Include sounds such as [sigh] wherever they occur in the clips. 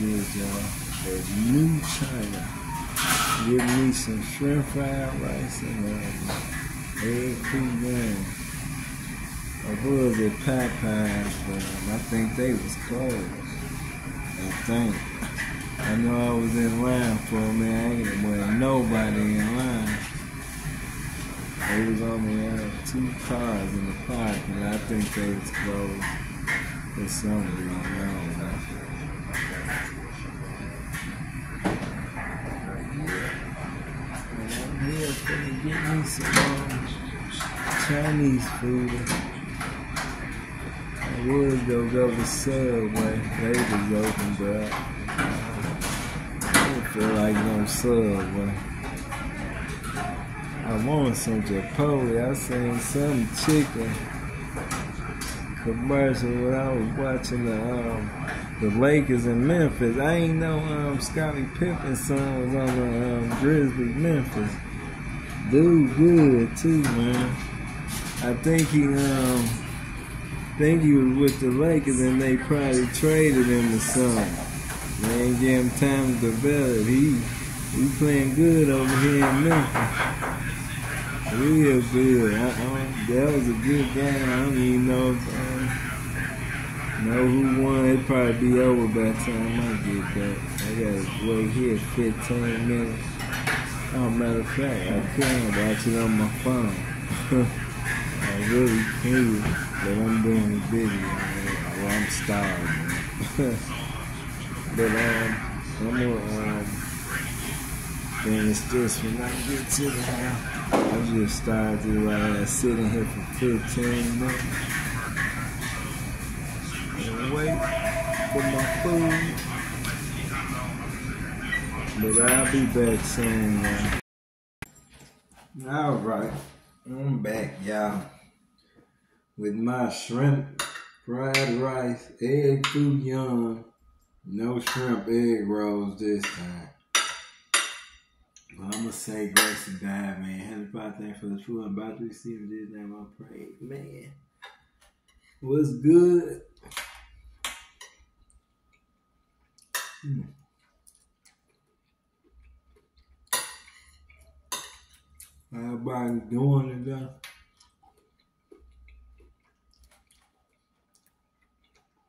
y'all. There's new China. Give me some shrimp fried rice and um, egg cream lamb. Or was it Popeyes? But um, I think they was closed. I think. I know I was in line for a minute. I ain't wasn't nobody in line. There was only uh, two cars in the park, and I think they was closed for some reason. I don't know. And I'm here some um, Chinese food. I would go go to Subway. They was open, but I don't feel like no Subway. I want some Chipotle. I seen some chicken commercial when I was watching the um, the Lakers in Memphis. I ain't know um, Scottie Pippen's son was on the um, Grizzlies Memphis. Dude, good too, man. I think he um think he was with the Lakers and they probably traded him to something. They ain't give him time to develop. He he playing good over here in Memphis. Real good. I, I, that was a good game. I don't even know if um, know who won. It probably be over by the time I get back. I gotta wait here 15 minutes. Oh, matter of fact, I can watch it on my phone. [laughs] I really can, but I'm doing a video. Well, I'm starving. [laughs] but um, I'm gonna um, finish this when I get to the house. I just started right here sitting here for 15 minutes. And wait for my food. But I'll be back soon, man. Alright, I'm back, y'all. With my shrimp, fried rice, egg foo young. No shrimp egg rolls this time. Well, I'm gonna say grace to God, man. Heavenly Father, thank for the food I'm about to receive in this name. I pray, man. What's good? Hmm. How everybody doing today?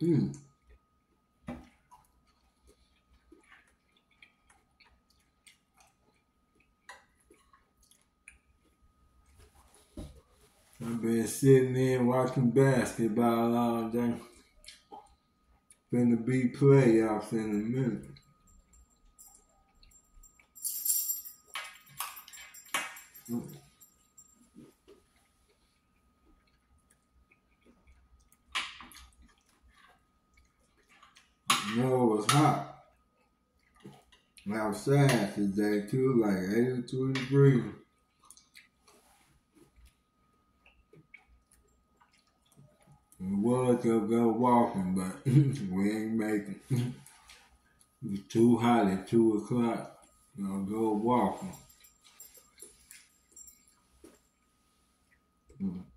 Hmm. I've been sitting there watching basketball all day. Been Finna be playoffs in a minute. Know, it was hot outside today too, like 82 degrees. We was gonna go walking, but [laughs] we ain't making. [laughs] it was too hot at two o'clock. Gonna go walking. Mm-hmm.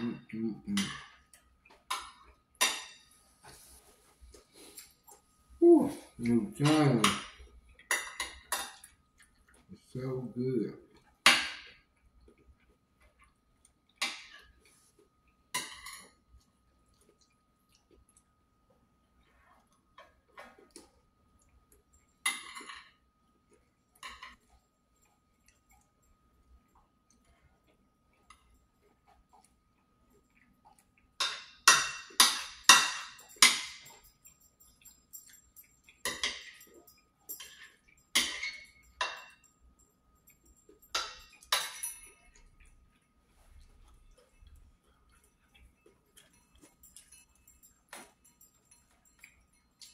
Mm. Mm-mm-mm. New China. It's so good.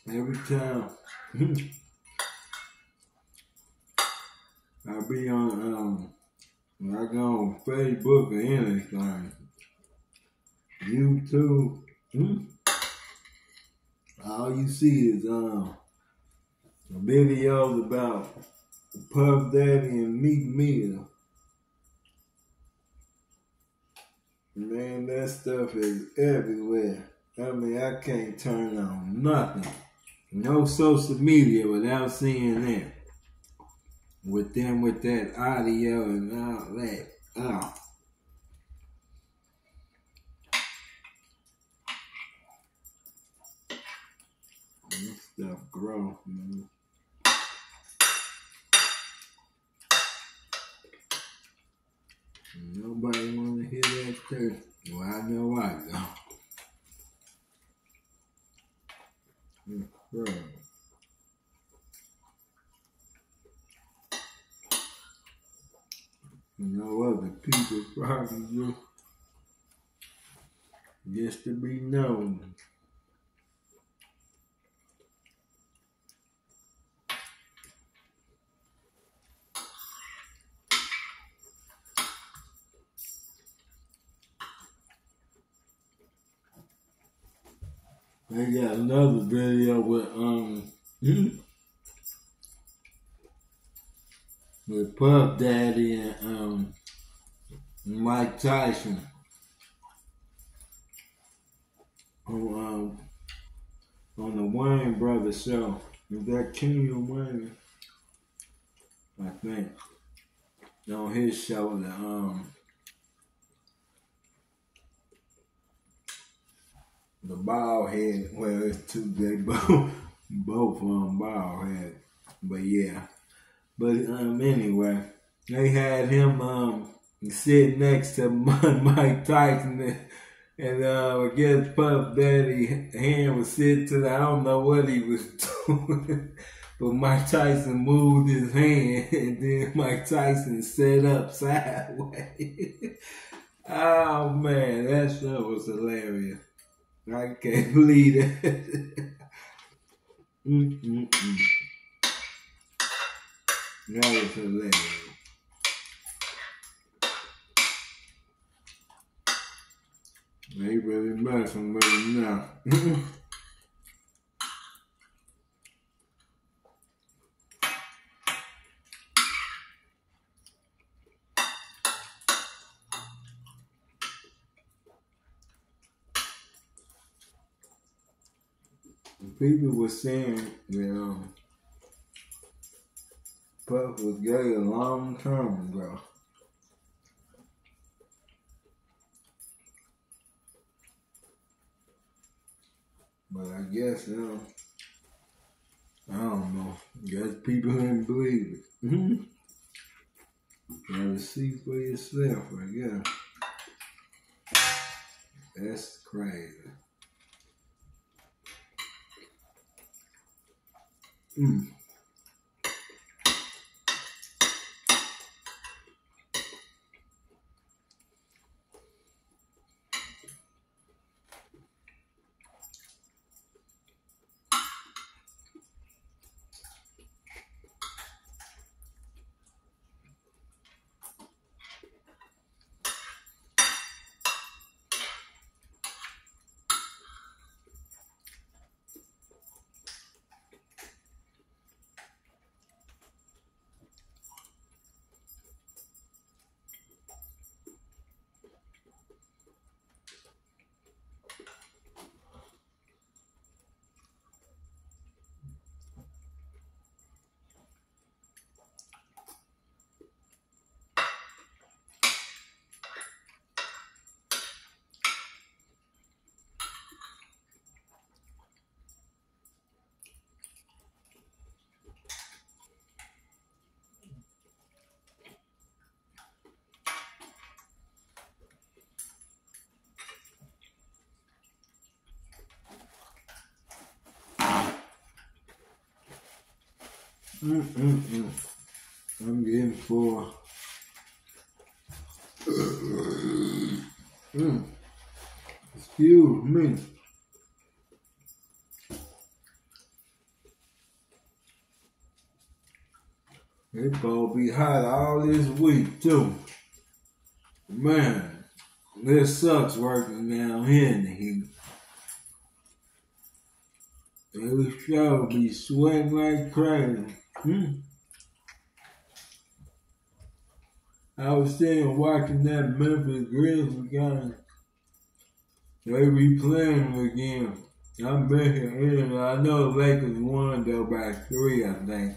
Every time I be on um when I go on Facebook or anything, YouTube, hmm, all you see is um videos about Puff Daddy and Meek Mill. Man, that stuff is everywhere. I mean, I can't turn on nothing. No social media without seeing that. With them with that audio and all that. Oh. This stuff grow, man. Nobody wanna hear that too. Well, I know why hmm. though. Bro. You know other people probably just, just to be known. They got another video with um with Puff Daddy and um Mike Tyson on um on the Wayans Brothers show. Is that Keenen Wayans? I think on his show the um the bald head. Well, it's two. big, [laughs] both both um bald head. But yeah. But um anyway, they had him um sit next to [laughs] Mike Tyson. And, uh, guess Puff Daddy hand was sitting to the, I don't know what he was [laughs] doing. But Mike Tyson moved his hand and then Mike Tyson sat up sideways. oh man, that show was hilarious. I can't believe it. Mm-mm-mm. That was hilarious. They really messing with him now. People were saying, you know, Puff was gay a long time ago. But I guess, you know, I don't know. Guess people didn't believe it. Mm-hmm. [laughs] Gotta see for yourself, I guess. That's crazy. 嗯。Mm. Mm-mm-mm. I'm getting full. mm. Excuse me. It gonna be hot all this week too. Man, this sucks working down here in the heat. Show be sweating like crazy. Hmm. I was sitting watching that Memphis Grizzlies game. They be playing again. I'm here. I know the Lakers won though by three, I think.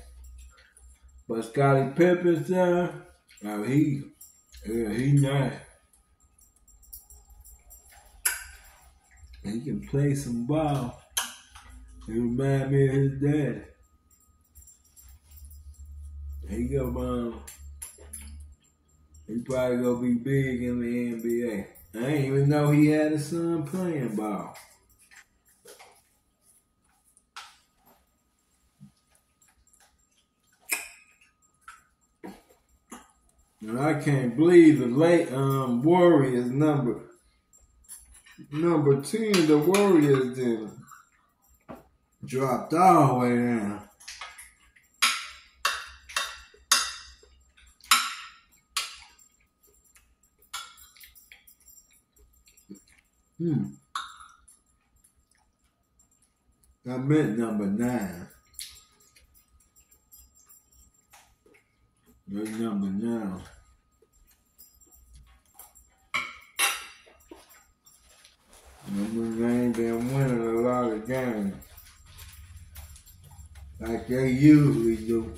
But Scottie Pippen, son, oh, he, yeah, he nice. He can play some ball. He remind me of his dad. He go um, he probably gonna be big in the NBA. I didn't even know he had a son playing ball. And I can't believe the late um Warriors number number 10, the Warriors then dropped all the way down. Hmm. I meant number nine. Number nine. Number nine been winning a lot of games. Like they usually do.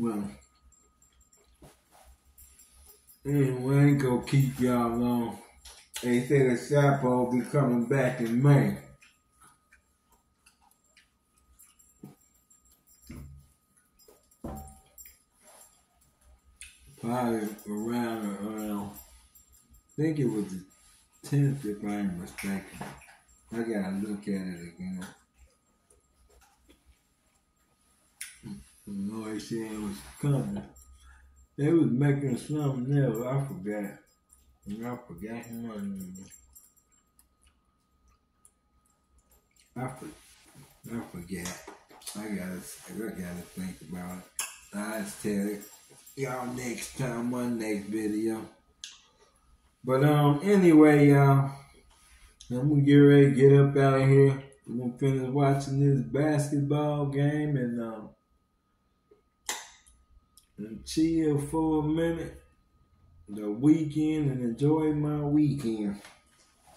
Well, anyway, I ain't gonna keep y'all long. They say the Chapo will be coming back in May. Probably around, around, I think it was the 10th if I'm mistaken. I gotta look at it again. They said it was coming. They was making something else. I forgot. I forgot my. I, for, I forget. I gotta, I gotta think about it. I'll tell y'all next time, one next video. But um, anyway, y'all. I'm gonna get ready to get up out of here. I'm gonna finish watching this basketball game and um and chill for a minute. The weekend and enjoy my weekend.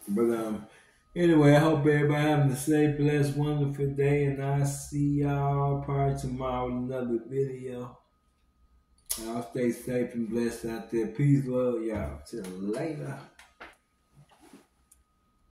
But um anyway, I hope everybody having a safe, blessed, wonderful day, and I'll see y'all probably tomorrow with another video. Y'all stay safe and blessed out there. Peace, love, y'all. Till later.